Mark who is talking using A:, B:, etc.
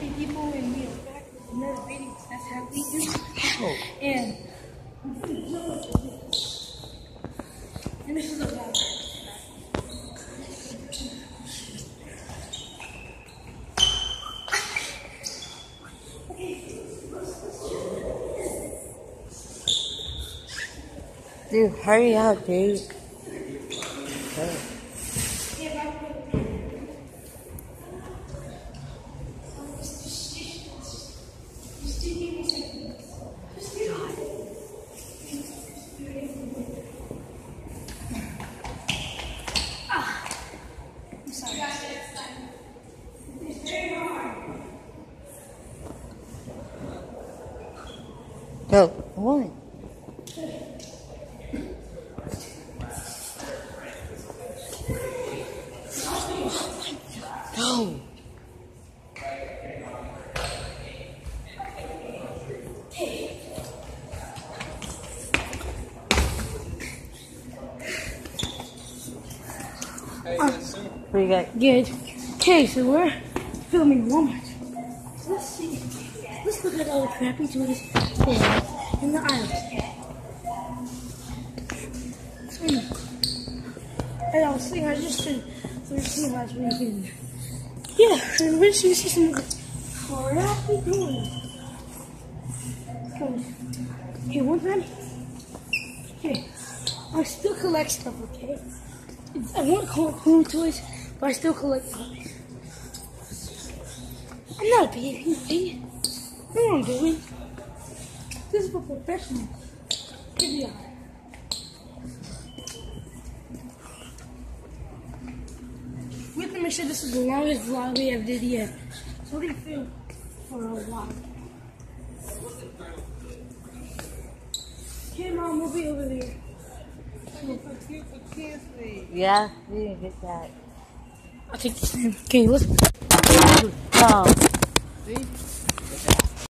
A: happy people and we are back with another video. That's how we do. Oh. And and this is about
B: Dude, hurry up, dude. Go. One. Go. What do you got?
A: good. Okay, so we're filming Walmart. Let's see. Let's look at all the toys they have in the aisles. And I was saying, I just said 13 last weekend. Yeah, and we're see some crappy toys. Okay, one time. Okay, I still collect stuff, okay? I it home toys, but I still collect toys. I'm not a baby, okay? I know what I'm. This is for professionals. Give me a We have to make sure this is the longest vlog we have did yet. So we're gonna film for a while. Okay, mom, we'll be over there.
B: Yeah, we didn't get that.
A: I'll take this. Okay, let's.
B: No.